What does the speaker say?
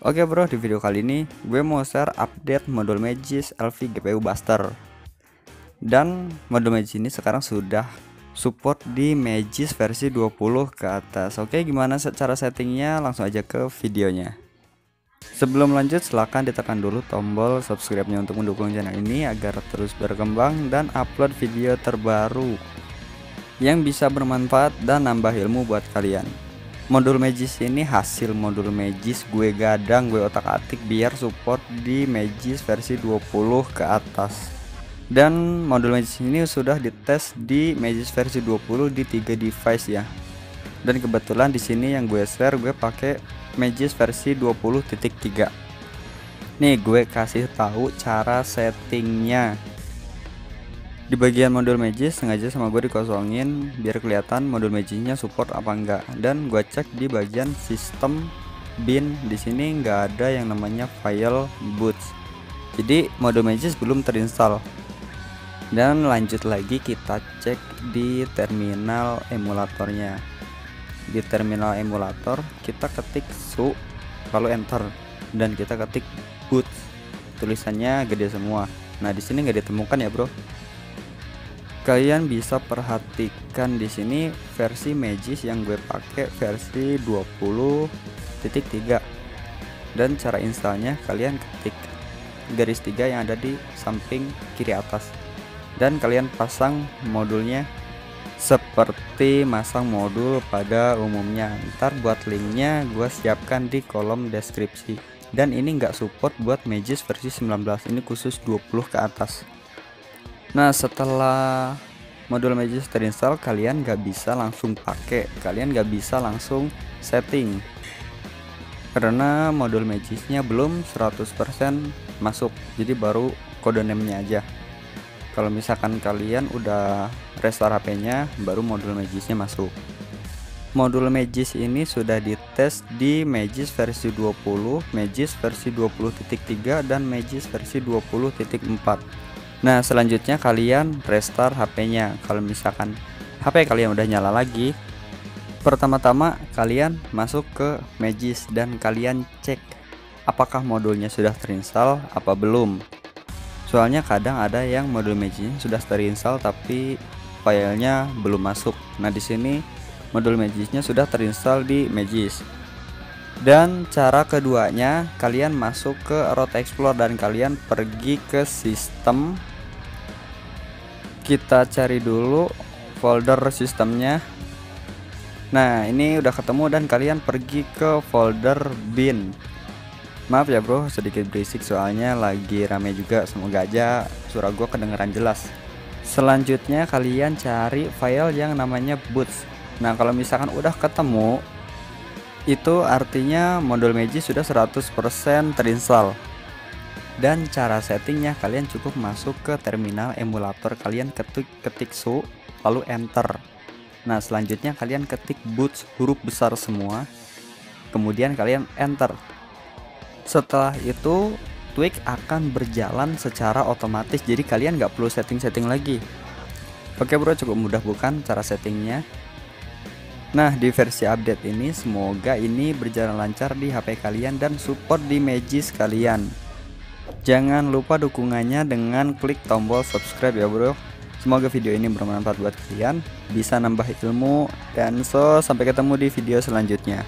Oke bro, di video kali ini gue mau share update modul Magis LV GPU Buster. Dan modul Magis ini sekarang sudah support di Magis versi 20 ke atas. Oke, gimana cara settingnya? Langsung aja ke videonya. Sebelum lanjut, silahkan ditekan dulu tombol subscribe-nya untuk mendukung channel ini agar terus berkembang dan upload video terbaru yang bisa bermanfaat dan nambah ilmu buat kalian modul Magis ini hasil modul Magis gue gadang gue otak atik biar support di Magis versi 20 ke atas. Dan modul Magis ini sudah dites di Magis versi 20 di 3 device ya. Dan kebetulan di sini yang gue share gue pakai Magis versi 20.3 nih gue kasih tahu cara settingnya di bagian modul magis sengaja sama gue dikosongin biar kelihatan modul magisnya support apa enggak. Dan gue cek di bagian sistem bin. Di sini nggak ada yang namanya file boots. Jadi modul magis belum terinstall. Dan lanjut lagi kita cek di terminal emulatornya. Di terminal emulator kita ketik su lalu enter. Dan kita ketik boot tulisannya gede semua. Nah di sini nggak ditemukan ya bro kalian bisa perhatikan di sini versi Magis yang gue pakai versi 20.3 dan cara installnya kalian ketik garis tiga yang ada di samping kiri atas. Dan kalian pasang modulnya seperti masang modul pada umumnya. Ntar buat linknya gue siapkan di kolom deskripsi. Dan ini enggak support buat Magis versi 19 ini khusus 20 ke atas Nah setelah modul Magis terinstall kalian gak bisa langsung pakai kalian gak bisa langsung setting. Karena modul Magisnya belum 100% masuk. Jadi baru kode name-nya aja. Kalau misalkan kalian udah restore HP-nya baru modul Magisnya masuk. Modul Magis ini sudah dites di Magis versi 20 Magis versi 20.3 dan Magis versi 20.4 Nah selanjutnya kalian restart HP-nya kalau misalkan HP kalian udah nyala lagi pertama-tama kalian masuk ke Magis dan kalian cek apakah modulnya sudah terinstall apa belum. Soalnya kadang ada yang modul Magis sudah terinstall tapi filenya belum masuk. Nah di sini modul Magisnya sudah terinstall di Magis. Dan cara keduanya kalian masuk ke Root Explorer dan kalian pergi ke sistem kita cari dulu folder sistemnya. Nah ini udah ketemu dan kalian pergi ke folder bin. Maaf ya bro sedikit berisik soalnya lagi rame juga. Semoga aja suara gue kedengeran jelas. Selanjutnya kalian cari file yang namanya boots. Nah kalau misalkan udah ketemu itu artinya modul Magic sudah 100% terinstall dan cara settingnya kalian cukup masuk ke terminal emulator kalian ketik ketik su lalu enter. Nah selanjutnya kalian ketik boots huruf besar semua. Kemudian kalian enter. Setelah itu tweak akan berjalan secara otomatis jadi kalian nggak perlu setting-setting lagi. Oke bro cukup mudah bukan cara settingnya? Nah di versi update ini semoga ini berjalan lancar di HP kalian dan support di Magis kalian Jangan lupa dukungannya dengan klik tombol subscribe ya bro. Semoga video ini bermanfaat buat kalian Bisa nambah ilmu Dan so sampai ketemu di video selanjutnya